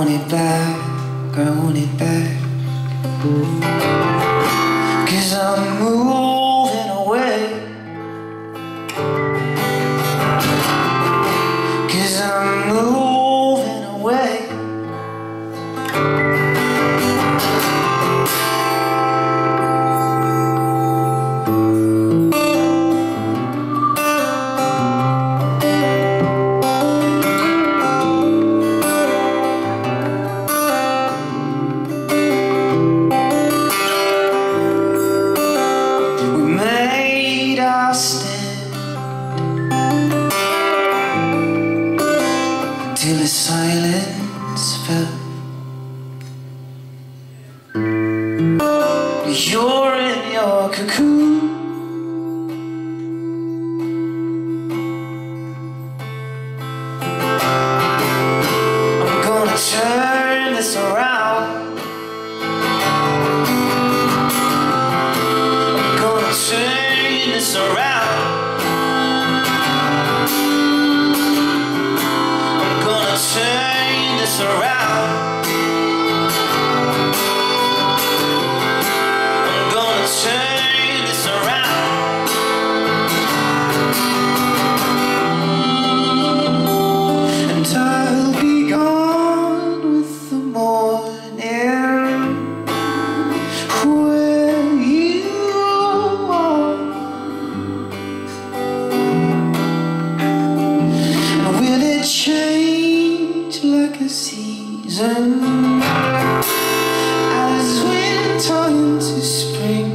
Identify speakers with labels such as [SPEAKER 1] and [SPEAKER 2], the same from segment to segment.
[SPEAKER 1] want it back, I want it back. You're in your cocoon. I'm gonna turn this around. I'm gonna turn this around. I'm gonna turn this around. Season as winter into spring?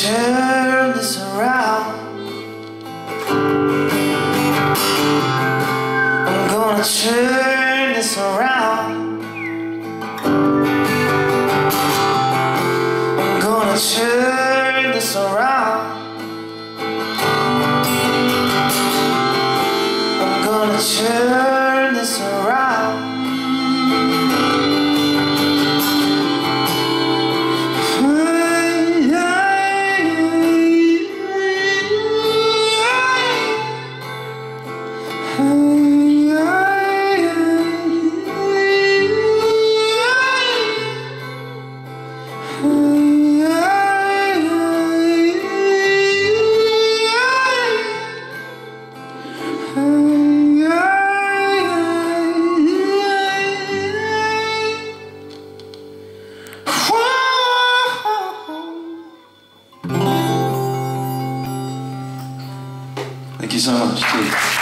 [SPEAKER 1] Turn this around. I'm gonna turn this around. I'm gonna turn this around. I'm gonna turn this around. Thank you so much.